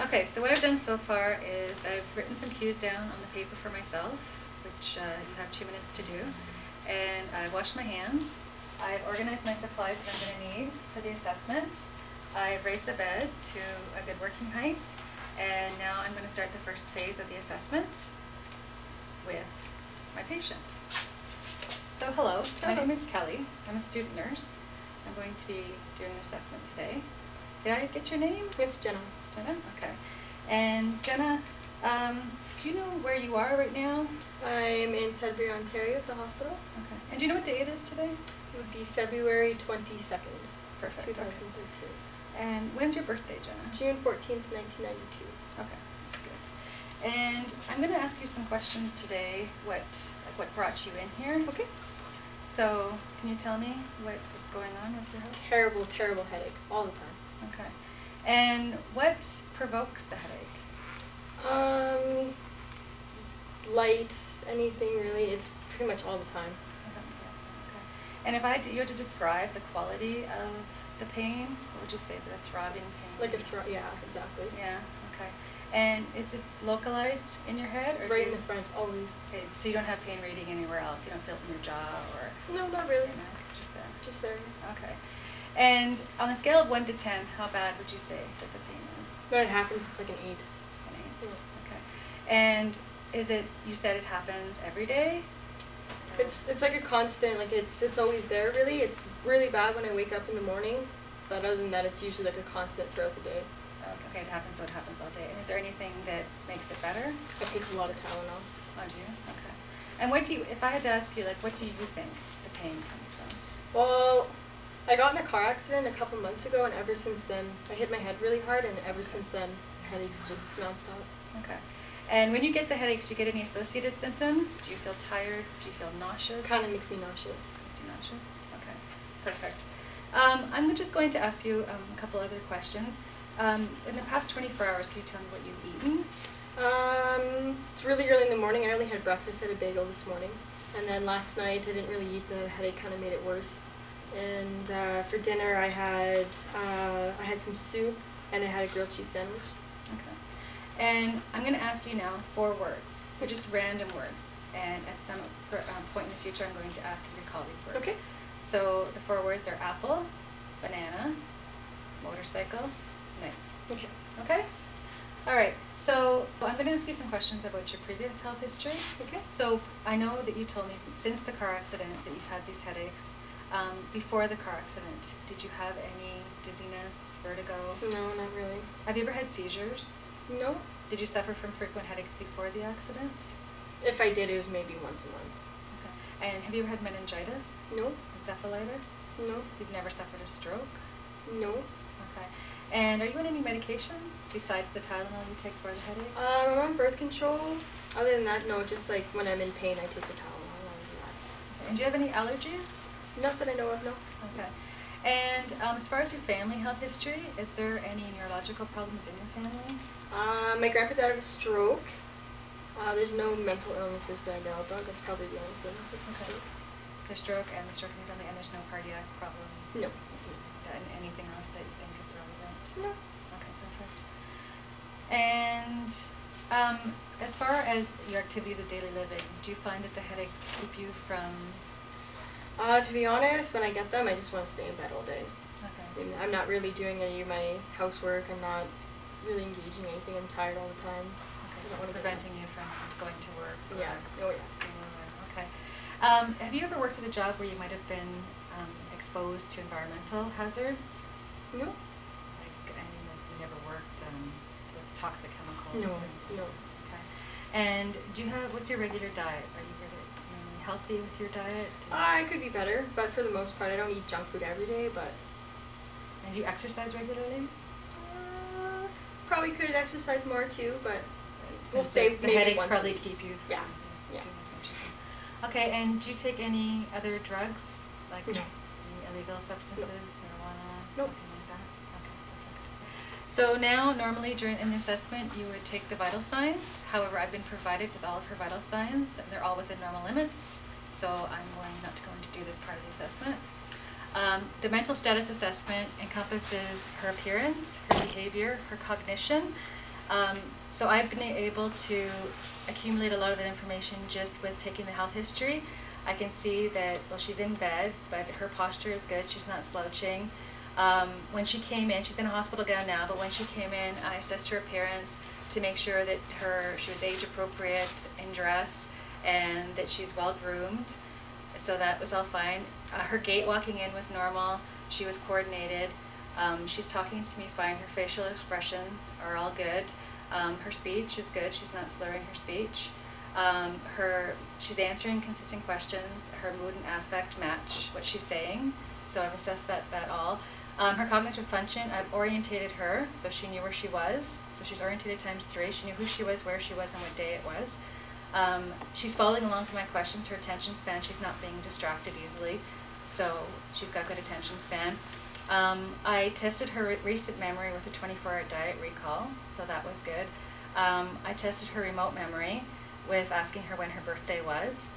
Okay, so what I've done so far is I've written some cues down on the paper for myself, which uh, you have two minutes to do. And I've washed my hands. I've organized my supplies that I'm going to need for the assessment. I've raised the bed to a good working height. And now I'm going to start the first phase of the assessment with my patient. So hello, my name is Kelly. I'm a student nurse. I'm going to be doing an assessment today. Did I get your name? It's Jenna. Okay. And Jenna, um, do you know where you are right now? I'm in Sudbury, Ontario at the hospital. Okay. And do you know what day it is today? It would be February 22nd, Perfect. Okay. 2013. And when's your birthday, Jenna? June 14th, 1992. Okay, that's good. And I'm going to ask you some questions today. What like what brought you in here? Okay. So, can you tell me what, what's going on with your health? Terrible, terrible headache all the time. Okay. And what provokes the headache? Um, lights, anything really. It's pretty much all the time. What happens all the time? Okay. And if I had to, you had to describe the quality of the pain, what would you say? Is it a throbbing pain? Like a throat. Yeah, exactly. Yeah. Okay. And is it localized in your head, or Right in the front, always. Okay, so you don't have pain radiating anywhere else. You don't feel it in your jaw or No, not really. you know, just there. Just there. Okay. And on a scale of one to ten, how bad would you say that the pain is? When it happens, it's like an eight. An eight. Yeah. Okay. And is it? You said it happens every day. It's it's like a constant. Like it's it's always there. Really, it's really bad when I wake up in the morning. But other than that, it's usually like a constant throughout the day. Okay, it happens, so it happens all day. And is there anything that makes it better? I take a lot of Tylenol. Oh, do you? Okay. And what do you, if I had to ask you, like, what do you think the pain comes from? Well, I got in a car accident a couple months ago, and ever since then, I hit my head really hard, and ever since then, headaches just nonstop. Okay. And when you get the headaches, do you get any associated symptoms? Do you feel tired? Do you feel nauseous? Kind of makes me nauseous. Makes you nauseous? Okay, perfect. Um, I'm just going to ask you um, a couple other questions. Um, in the past 24 hours, can you tell me what you've eaten? Um, it's really early in the morning. I only had breakfast. Had a bagel this morning, and then last night I didn't really eat. The headache kind of made it worse. And uh, for dinner, I had uh, I had some soup, and I had a grilled cheese sandwich. Okay. And I'm going to ask you now four words. They're just random words. And at some uh, point in the future, I'm going to ask you to recall these words. Okay. So the four words are apple, banana, motorcycle, night. Okay. Okay? All right. So I'm going to ask you some questions about your previous health history. Okay. So I know that you told me since the car accident that you've had these headaches. Um, before the car accident, did you have any dizziness, vertigo? No, not really. Have you ever had seizures? No. Did you suffer from frequent headaches before the accident? If I did, it was maybe once a month. Okay. And have you ever had meningitis, No. encephalitis? No. You've never suffered a stroke? No. Okay. And are you on any medications besides the Tylenol you take for the headaches? Um, I'm on birth control. Other than that, no. Just like when I'm in pain, I take the Tylenol. And do you have any allergies? Not that I know of. No. Okay. And um, as far as your family health history, is there any neurological problems in your family? Uh, my grandpa died of a stroke. Uh, there's no mental illnesses that I know about. That's probably the only thing. Okay. stroke. The stroke and the stroke in your family, and there's no cardiac problems? No. And anything else that you think is relevant? No. Okay, perfect. And um, as far as your activities of daily living, do you find that the headaches keep you from? Uh, to be honest, when I get them, I just want to stay in bed all day. Okay, And I'm not really doing any of my housework. I'm not really engaging anything. I'm tired all the time. okay, so don't wanna get preventing you from going to work. Yeah. Oh, yeah. School. Or, okay. Um, have you ever worked at a job where you might have been um, exposed to environmental hazards? No. Like, I mean, like you never worked um, with toxic chemicals? No. or- No. Okay. And do you have, what's your regular diet? Are you healthy with your diet? I could be better, but for the most part, I don't eat junk food every day. But And do you exercise regularly? uh, probably could exercise more too. But we'll say the, the maybe headaches probably keep you from Yeah, yeah. as much as you. Okay, and do you take any other drugs, like No. any illegal substances, marijuana, Nope. anything like that? Okay, perfect. So now, normally during an assessment, you would take the vital signs. However, I've been provided with all of her vital signs, and they're all within normal limits. So I'm going not to go into do this part of the assessment. Um, the mental status assessment encompasses her appearance, her behavior, her cognition, Um, so I've been able to accumulate a lot of that information just with taking the health history. I can see that, well, she's in bed, but her posture is good. She's not slouching. Um, when she came in, she's in a hospital gown now, but when she came in, I assessed her appearance to make sure that her she was age appropriate in dress and that she's well groomed. So that was all fine. Uh, her gait walking in was normal. She was coordinated. Um, she's talking to me fine. Her facial expressions are all good. Um, her speech is good. She's not slurring her speech. Um, her she's answering consistent questions. Her mood and affect match what she's saying. So I've assessed that that all. Um, her cognitive function, I've orientated her so she knew where she was. So she's orientated times three. She knew who she was, where she was, and what day it was. Um, she's following along for my questions. Her attention span, she's not being distracted easily. So she's got good attention span. Um, I tested her recent memory with a 24-hour diet recall, so that was good. Um, I tested her remote memory with asking her when her birthday was,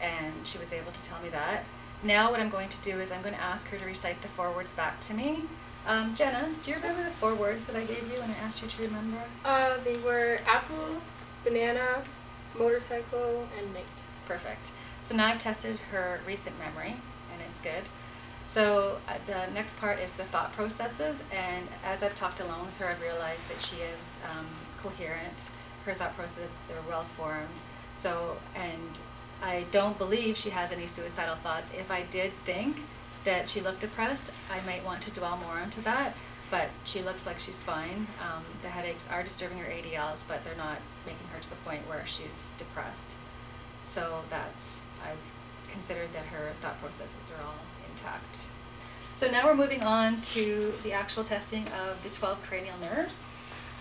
and she was able to tell me that. Now what I'm going to do is I'm going to ask her to recite the four words back to me. Um, Jenna, do you remember the four words that I gave you when I asked you to remember? Uh, they were apple, banana, motorcycle, and night. Perfect. So now I've tested her recent memory, and it's good. So uh, the next part is the thought processes, and as I've talked along with her, I've realized that she is um, coherent. Her thought process, they're well formed. So, and I don't believe she has any suicidal thoughts. If I did think that she looked depressed, I might want to dwell more onto that. But she looks like she's fine. Um, the headaches are disturbing her ADLs, but they're not making her to the point where she's depressed. So that's, I've considered that her thought processes are all intact. So now we're moving on to the actual testing of the 12 cranial nerves.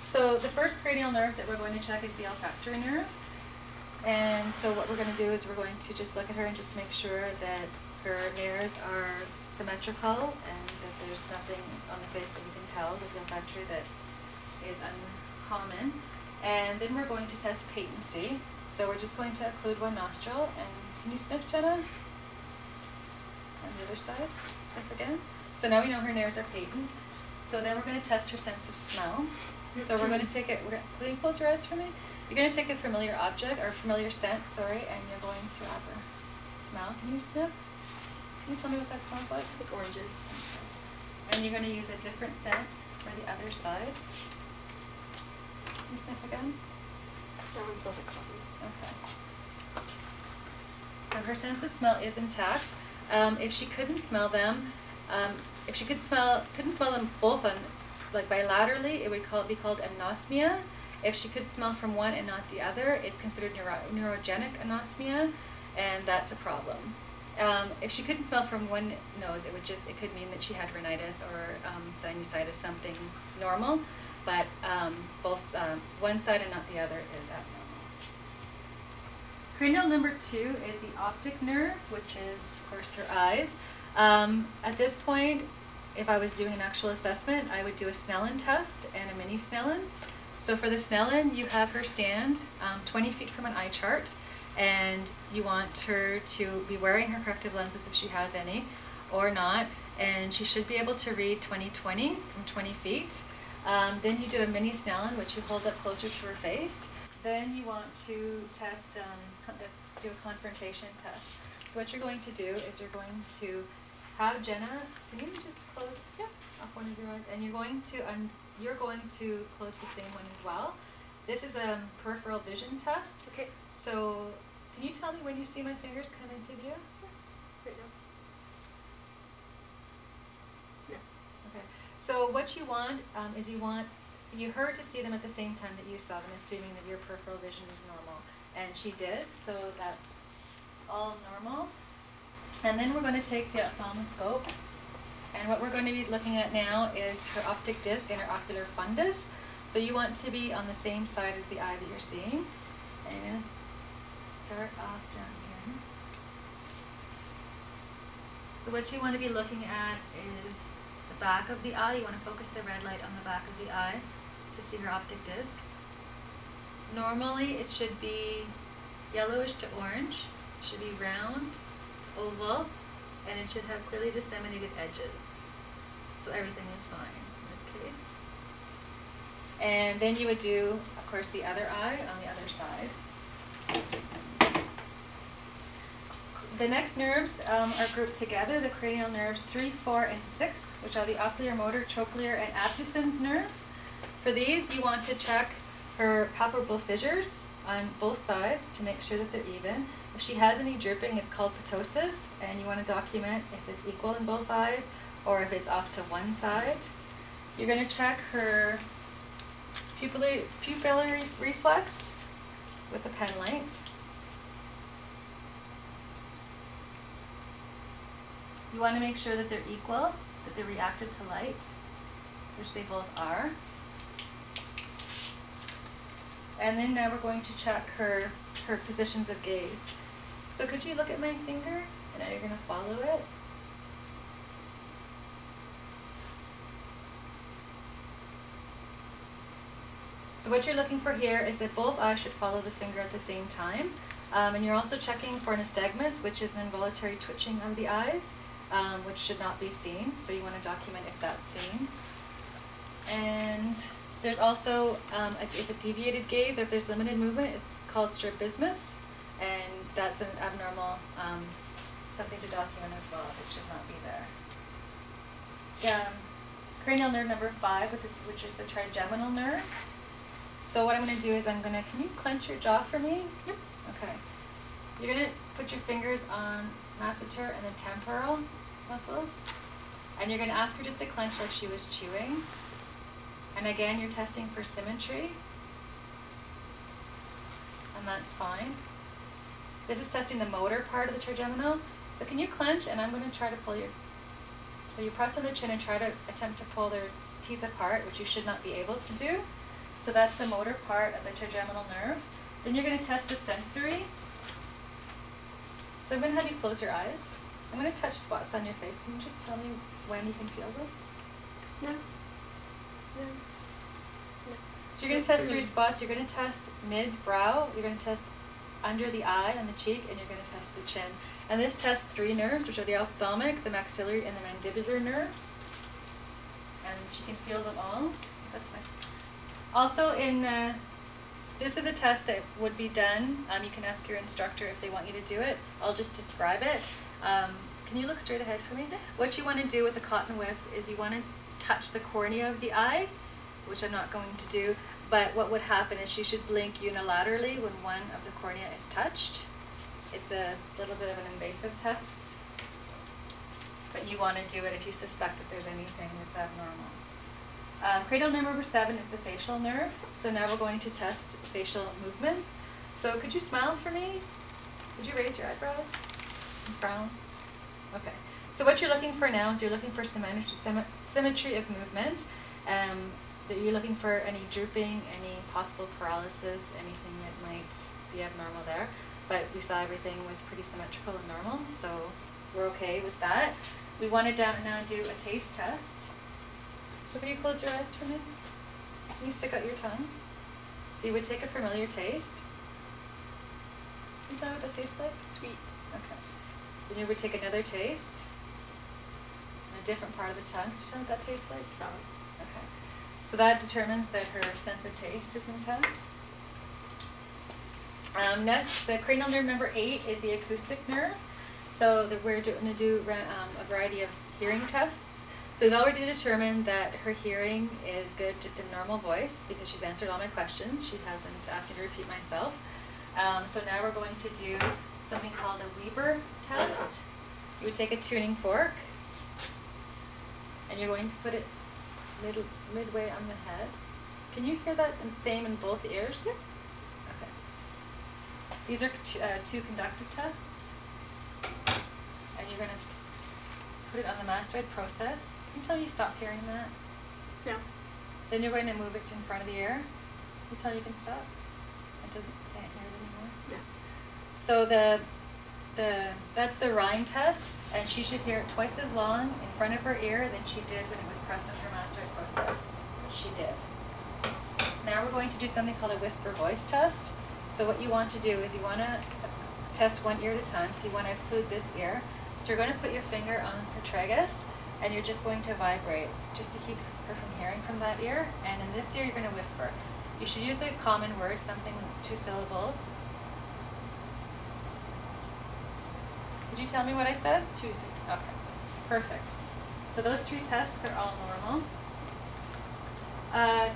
So the first cranial nerve that we're going to check is the olfactory nerve. And so what we're going to do is we're going to just look at her and just make sure that her nares are symmetrical and that there's nothing on the face that you can tell with the olfactory that is uncommon. And then we're going to test patency. So we're just going to occlude one nostril and can you sniff, Jenna? on the other side. Step again. So now we know her nares are patent. So then we're going to test her sense of smell. So we're going to take it, we're gonna, will you close your eyes for me? You're going to take a familiar object, or familiar scent, sorry, and you're going to have her smell. Can you sniff? Can you tell me what that smells like? Like oranges. And you're going to use a different scent for the other side. Can you sniff again? That one smells like coffee. Okay. So her sense of smell is intact. Um, if she couldn't smell them, um, if she could smell, couldn't smell them both on, like bilaterally, it would call, be called anosmia. If she could smell from one and not the other, it's considered neuro, neurogenic anosmia, and that's a problem. Um, if she couldn't smell from one nose, it would just it could mean that she had rhinitis or um, sinusitis, something normal, but um, both uh, one side and not the other is abnormal. Cranial number two is the optic nerve, which is, of course, her eyes. Um, at this point, if I was doing an actual assessment, I would do a Snellen test and a mini Snellen. So for the Snellen, you have her stand um, 20 feet from an eye chart, and you want her to be wearing her corrective lenses if she has any, or not, and she should be able to read 20/20 from 20 feet. Um, then you do a mini Snellen, which you hold up closer to her face. Then you want to test, um, do a confrontation test. So what you're going to do is you're going to have Jenna, can you just close yeah. off one of your eyes? And you're going to, you're going to close the same one as well. This is a peripheral vision test. Okay. So can you tell me when you see my fingers come into view? Right now. No. Okay. So what you want um, is you want you her to see them at the same time that you saw them, assuming that your peripheral vision is normal. And she did, so that's all normal. And then we're going to take the ophthalmoscope. And what we're going to be looking at now is her optic disc and her ocular fundus. So you want to be on the same side as the eye that you're seeing. And start off down here. So what you want to be looking at is the back of the eye. You want to focus the red light on the back of the eye to see her optic disc. Normally it should be yellowish to orange. It should be round, oval, and it should have clearly disseminated edges. So everything is fine in this case. And then you would do, of course, the other eye on the other side. The next nerves um, are grouped together, the cranial nerves 3, 4, and 6, which are the oculomotor, trochlear, and abducens nerves. For these, you want to check for palpebral fissures on both sides to make sure that they're even. If she has any drooping, it's called ptosis, and you want to document if it's equal in both eyes or if it's off to one side. You're going to check her pupillary, pupillary reflex with a pen light. You want to make sure that they're equal, that they're reactive to light, which they both are. And then now we're going to check her, her positions of gaze. So could you look at my finger? And now you're going to follow it. So what you're looking for here is that both eyes should follow the finger at the same time. Um, and you're also checking for nystagmus, which is an involuntary twitching of the eyes, um, which should not be seen. So you want to document if that's seen. And there's also, um, if a deviated gaze or if there's limited movement, it's called strabismus, and that's an abnormal, um, something to document as well. It should not be there. Yeah, cranial nerve number five, which is the trigeminal nerve. So what I'm going to do is I'm going to, can you clench your jaw for me? Yep. Okay. You're going to put your fingers on masseter and the temporal muscles, and you're going to ask her just to clench like she was chewing. And again, you're testing for symmetry. And that's fine. This is testing the motor part of the trigeminal. So can you clench? And I'm going to try to pull your... So you press on the chin and try to attempt to pull their teeth apart, which you should not be able to do. So that's the motor part of the trigeminal nerve. Then you're going to test the sensory. So I'm going to have you close your eyes. I'm going to touch spots on your face. Can you just tell me when you can feel them? No. So you're going to test three spots. You're going to test mid-brow, you're going to test under the eye on the cheek, and you're going to test the chin. And this tests three nerves, which are the ophthalmic, the maxillary, and the mandibular nerves. And she can feel them all. That's fine. Also, in uh, this is a test that would be done. Um, you can ask your instructor if they want you to do it. I'll just describe it. Um, can you look straight ahead for me? What you want to do with the cotton wisp is you want to touch the cornea of the eye, which I'm not going to do, but what would happen is she should blink unilaterally when one of the cornea is touched. It's a little bit of an invasive test, but you want to do it if you suspect that there's anything that's abnormal. Um, nerve number seven is the facial nerve. So now we're going to test facial movements. So could you smile for me? Could you raise your eyebrows and frown? Okay. So what you're looking for now is you're looking for symmetry of movement. Um, that you're looking for any drooping, any possible paralysis, anything that might be abnormal there. But we saw everything was pretty symmetrical and normal, so we're okay with that. We want to now do a taste test. So can you close your eyes for me? Can you stick out your tongue? So you would take a familiar taste. Can you tell me what that tastes like? Sweet. Okay. Then you would take another taste And A different part of the tongue. Could you tell me what that tastes like? Sour. So that determines that her sense of taste is intact. Um, next, the cranial nerve number eight is the acoustic nerve. So the, we're going to do um, a variety of hearing tests. So we've already determined that her hearing is good just in normal voice because she's answered all my questions. She hasn't asked me to repeat myself. Um, so now we're going to do something called a Weber test. You would take a tuning fork and you're going to put it mid, midway on the head. Can you hear that same in both ears? Yeah. Okay. These are uh, two conductive tests. And you're going to put it on the mastoid process until you stop hearing that. No. Then you're going to move it in front of the ear until you can stop. Until you can't hear it anymore. No. So the the that's the Rinne test and she should hear it twice as long in front of her ear than she did when it was pressed on her mastoid process, she did. Now we're going to do something called a whisper voice test. So what you want to do is you want to test one ear at a time, so you want to include this ear. So you're going to put your finger on her tragus, and you're just going to vibrate, just to keep her from hearing from that ear. And in this ear, you're going to whisper. You should use a common word, something that's two syllables. Could you tell me what I said? Tuesday. Okay, perfect. So those three tests are all normal. Uh,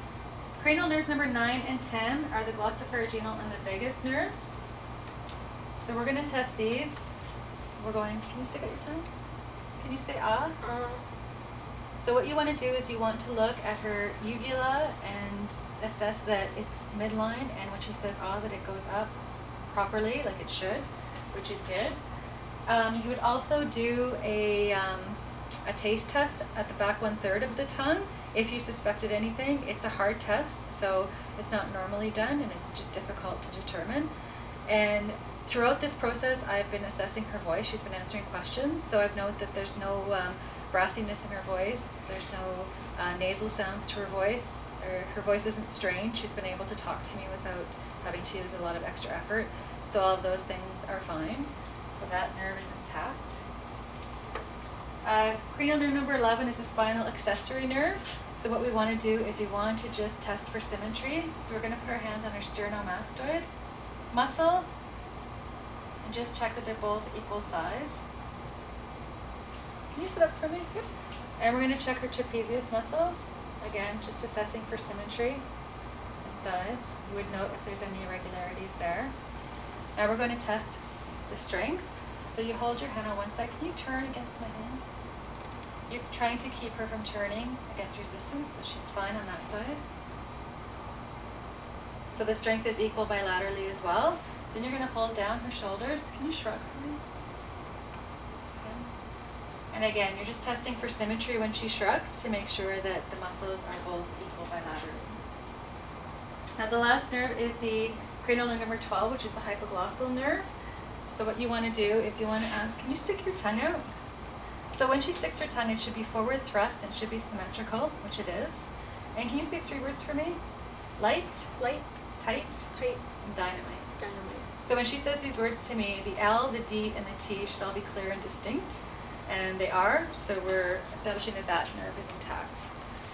cranial nerves number 9 and 10 are the glossopharyngeal and the vagus nerves. So we're going to test these. We're going, to, can you stick out your tongue? Can you say ah? Uh, So what you want to do is you want to look at her uvula and assess that it's midline and when she says ah that it goes up properly like it should, which it did. Um, you would also do a, um, a taste test at the back one third of the tongue if you suspected anything. It's a hard test, so it's not normally done and it's just difficult to determine. And throughout this process, I've been assessing her voice. She's been answering questions, so I've noted that there's no um, brassiness in her voice. There's no uh, nasal sounds to her voice. Or her voice isn't strained. She's been able to talk to me without having to use a lot of extra effort. So all of those things are fine. That nerve is intact. Uh, cranial nerve number 11 is a spinal accessory nerve. So what we want to do is we want to just test for symmetry. So we're going to put our hands on her sternomastoid muscle and just check that they're both equal size. Can you sit up for me? Yep. And we're going to check her trapezius muscles. Again, just assessing for symmetry and size. You would note if there's any irregularities there. Now we're going to test the strength. So you hold your hand on one side. Can you turn against my hand? You're trying to keep her from turning against resistance, so she's fine on that side. So the strength is equal bilaterally as well. Then you're going to hold down her shoulders. Can you shrug for me? And again, you're just testing for symmetry when she shrugs to make sure that the muscles are both equal bilaterally. Now the last nerve is the cranial nerve number 12, which is the hypoglossal nerve. So what you want to do is you want to ask, can you stick your tongue out? So when she sticks her tongue, it should be forward thrust and should be symmetrical, which it is. And can you say three words for me? Light, light, tight, tight, and dynamite. dynamite. So when she says these words to me, the L, the D, and the T should all be clear and distinct. And they are, so we're establishing that that nerve is intact.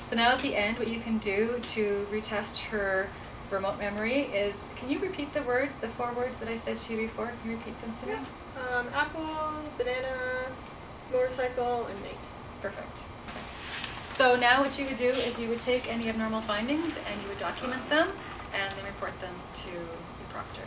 So now at the end, what you can do to retest her remote memory is, can you repeat the words, the four words that I said to you before? Can you repeat them to me? Um, apple, banana, motorcycle, and night. Perfect. Okay. So now what you would do is you would take any abnormal findings and you would document them and then report them to your proctor.